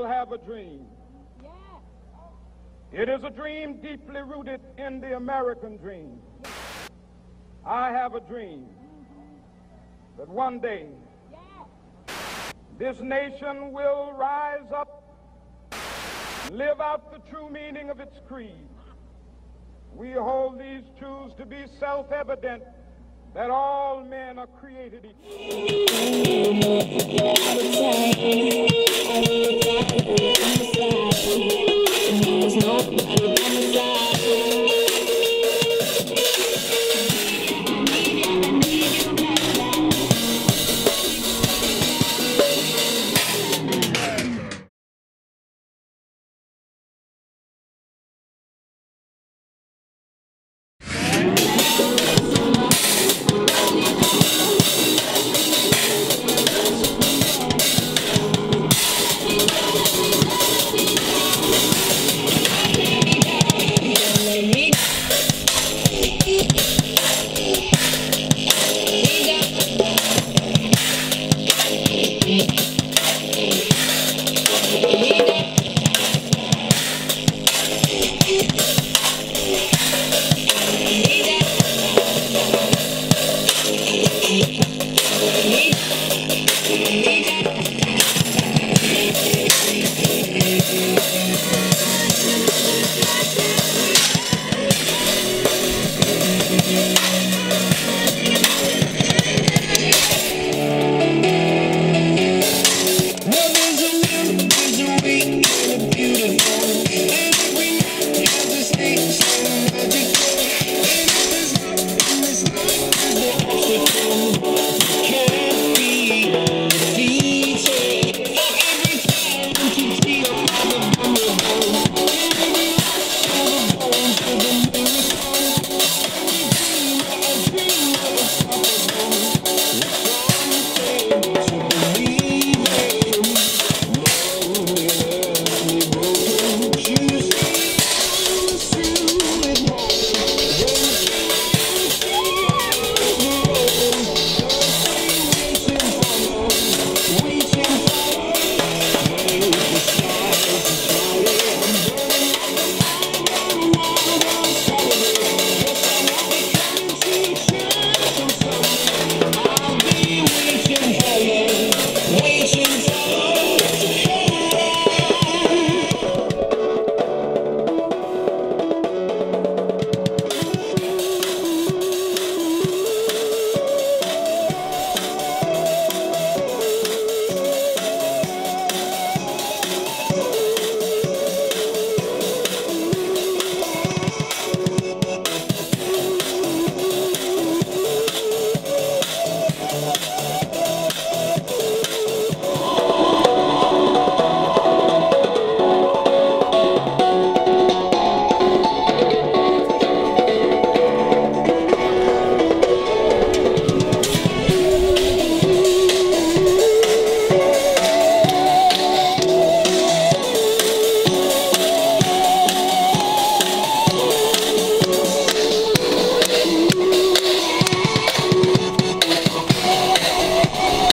still have a dream. It is a dream deeply rooted in the American dream. I have a dream mm-hmm. that one day this nation will rise up, live out the true meaning of its creed. We hold these truths to be self-evident that all men are created equal.